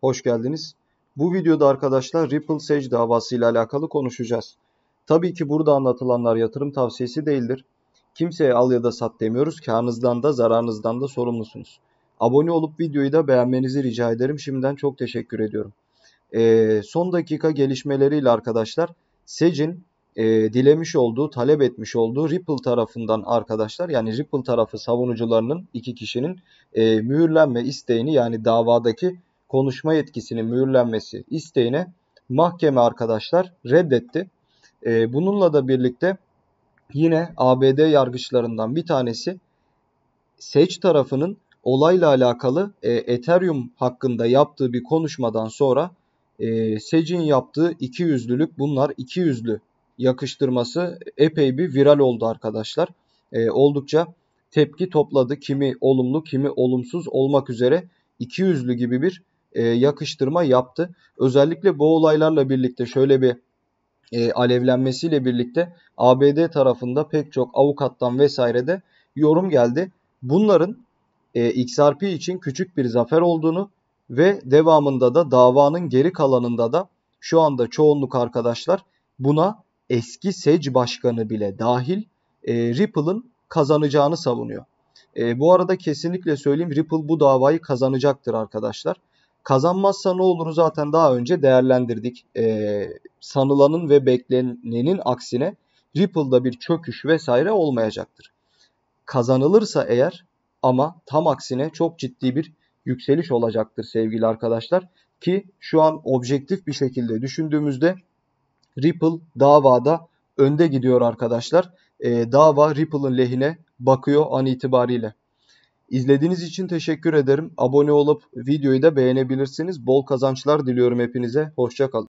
hoş geldiniz. Bu videoda arkadaşlar Ripple Sage davası ile alakalı konuşacağız. Tabii ki burada anlatılanlar yatırım tavsiyesi değildir. Kimseye al ya da sat demiyoruz. Karınızdan da zararınızdan da sorumlusunuz. Abone olup videoyu da beğenmenizi rica ederim. Şimdiden çok teşekkür ediyorum. Ee, son dakika gelişmeleriyle arkadaşlar Sage'in e, dilemiş olduğu, talep etmiş olduğu Ripple tarafından arkadaşlar yani Ripple tarafı savunucularının iki kişinin e, mühürlenme isteğini yani davadaki konuşma yetkisinin mühürlenmesi isteğine mahkeme arkadaşlar reddetti. E, bununla da birlikte yine ABD yargıçlarından bir tanesi Sage tarafının olayla alakalı e, Ethereum hakkında yaptığı bir konuşmadan sonra e, Sage'in yaptığı iki yüzlülük bunlar iki yüzlü yakıştırması epey bir viral oldu arkadaşlar. E, oldukça tepki topladı. Kimi olumlu kimi olumsuz olmak üzere iki yüzlü gibi bir e, yakıştırma yaptı. Özellikle bu olaylarla birlikte şöyle bir e, alevlenmesiyle birlikte ABD tarafında pek çok avukattan vesairede yorum geldi. Bunların e, XRP için küçük bir zafer olduğunu ve devamında da davanın geri kalanında da şu anda çoğunluk arkadaşlar buna eski SEC başkanı bile dahil e, Ripple'ın kazanacağını savunuyor. E, bu arada kesinlikle söyleyeyim Ripple bu davayı kazanacaktır arkadaşlar. Kazanmazsa ne olur zaten daha önce değerlendirdik. E, sanılanın ve beklenenin aksine Ripple'da bir çöküş vesaire olmayacaktır. Kazanılırsa eğer ama tam aksine çok ciddi bir yükseliş olacaktır sevgili arkadaşlar. Ki şu an objektif bir şekilde düşündüğümüzde Ripple davada önde gidiyor arkadaşlar. E, dava Ripple'ın lehine bakıyor an itibariyle. İzlediğiniz için teşekkür ederim. Abone olup videoyu da beğenebilirsiniz. Bol kazançlar diliyorum hepinize. Hoşçakalın.